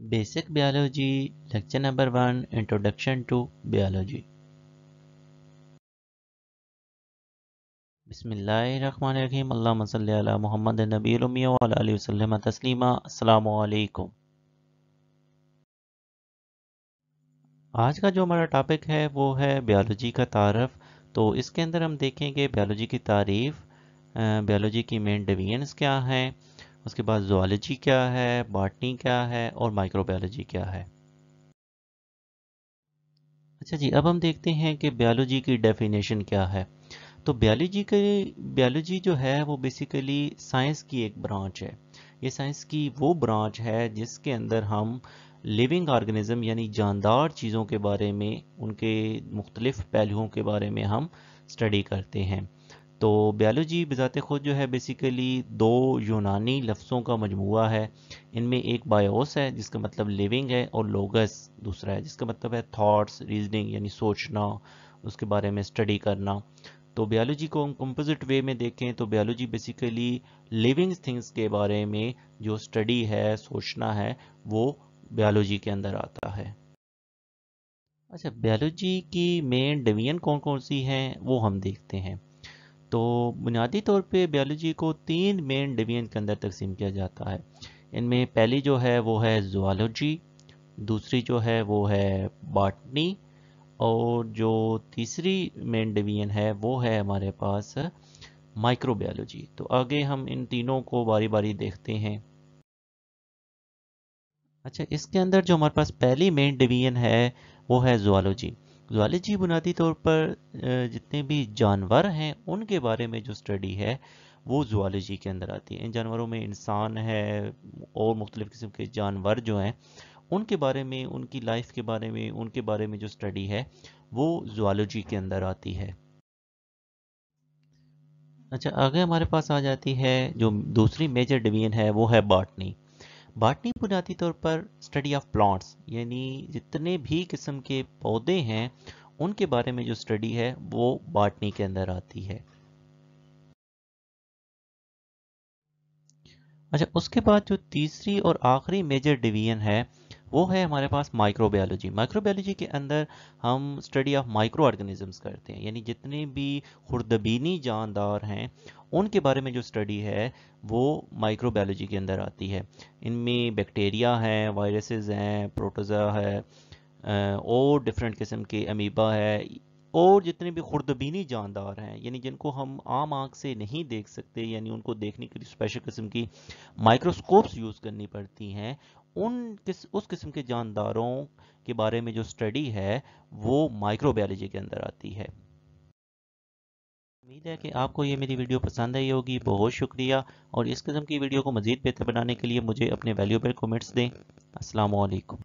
Basic Biology, Lecture Number 1 Introduction to Biology. بسم اللہ الرحمن الرحیم اللہم صلی علی محمد نبی الامی وعلی علیہ وسلم تسلیمہ السلام علیکم آج کا جو ہمارا ٹاپک ہے وہ ہے بیالوجی کا تعارف. تو اس کے اندر ہم دیکھیں گے بیالوجی کی تعریف بیالوجی کی مین ڈویژنز کیا ہیں اس کے بعد زوالوجی کیا ہے باٹنی کیا ہے اور مائکرو بیالوجی کیا ہے؟ اچھا جی اب ہم دیکھتے ہیں کہ بیالوجی کی ڈیفینیشن کیا ہے۔ تو بیالوجی کے بیالوجی جو ہے وہ بیسیکلی سائنس کی ایک برانچ ہے۔ یہ سائنس کی وہ برانچ ہے جس کے اندر ہم لیونگ آرگنزم یعنی جاندار چیزوں کے بارے میں، ان کے مختلف پہلوؤں کے بارے میں ہم سٹڈی کرتے ہیں۔ تو بیالوجی بذات خود جو ہے بیسیکلی دو یونانی لفظوں کا مجموعہ ہے۔ ان میں ایک بایوس ہے، جس کا مطلب لیونگ ہے، اور لوگس دوسرا ہے، جس کا مطلب ہے تھاٹس ریزننگ یعنی سوچنا، اس کے بارے میں سٹڈی کرنا۔ تو بیالوجی کو ہم کمپوزٹ وے میں دیکھیں تو بیالوجی بیسیکلی لیونگ تھنگس کے بارے میں جو سٹڈی ہے، سوچنا ہے، وہ بیالوجی کے اندر آتا ہے۔ اچھا بیالوجی کی مین ڈویژن کون کون سی ہیں، وہ ہم دیکھتے ہیں۔ تو بنیادی طور پہ بیالوجی کو تین مین ڈویژن کے اندر تقسیم کیا جاتا ہے۔ ان میں پہلی جو ہے وہ ہے زوالوجی دوسری جو ہے وہ ہے باٹنی اور جو تیسری مین ڈویژن ہے وہ ہے ہمارے پاس مائکرو بیالوجی تو آگے ہم ان تینوں کو باری باری دیکھتے ہیں۔ اچھا اس کے اندر جو ہمارے پاس پہلی مین ڈویژن ہے وہ ہے زوالوجی زوالوجی بنیادی طور پر جتنے بھی جانور ہیں، ان کے بارے میں جو سٹڈی ہے، وہ زوالوجی کے اندر آتی ہے ان جانوروں میں انسان ہے، اور مختلف قسم کے جانور جو ہیں، ان کے بارے میں، ان کی لائف کے بارے میں، ان کے بارے میں جو سٹڈی ہے، وہ زوالوجی کے اندر آتی ہے۔ اچھا آگے ہمارے پاس آ جاتی ہے جو دوسری میجر ڈویژن ہے، وہ ہے باٹنی باٹنی بنیادی طور پر سٹڈی آف پلانٹس یعنی جتنے بھی قسم کے پودے ہیں، ان کے بارے میں جو سٹڈی ہے، وہ باٹنی کے اندر آتی ہے۔ اچھا اس کے بعد جو تیسری اور آخری میجر ڈویژن ہے وہ ہے ہمارے پاس مائکرو بیالوجی مائکرو بیالوجی کے اندر ہم اسٹڈی آف مائکرو آرگنزمس کرتے ہیں. یعنی جتنے بھی خوردبینی جاندار ہیں، ان کے بارے میں جو اسٹڈی ہے، وہ مائکرو بیالوجی کے اندر آتی ہے. ان میں بیکٹیریا ہیں وائرسز ہیں پروٹوزا ہے اور ڈفرینٹ قسم کے امیبا ہے اور جتنے بھی خوردبینی جاندار ہیں یعنی جن کو ہم عام آنکھ سے نہیں دیکھ سکتے یعنی ان کو دیکھنے کے لیے اسپیشل قسم کی مائکروسکوپس یوز کرنی پڑتی ہیں، ان اس قسم کے جانداروں کے بارے میں جو سٹڈی ہے، وہ مائکرو بیالوجی کے اندر آتی ہے۔ امید ہے کہ آپ کو یہ میری ویڈیو پسند آئی ہوگی، بہت شکریہ۔ اور اس قسم کی ویڈیو کو مزید بہتر بنانے کے لیے مجھے اپنے ویلیوبل کومنٹس دیں۔ السلام علیکم۔